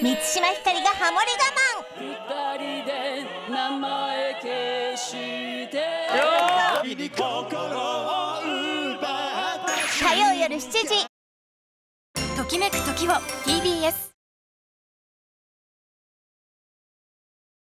満島ひかりがハモリ我慢。二人で名前消して火曜夜7時。ときめく時を TBS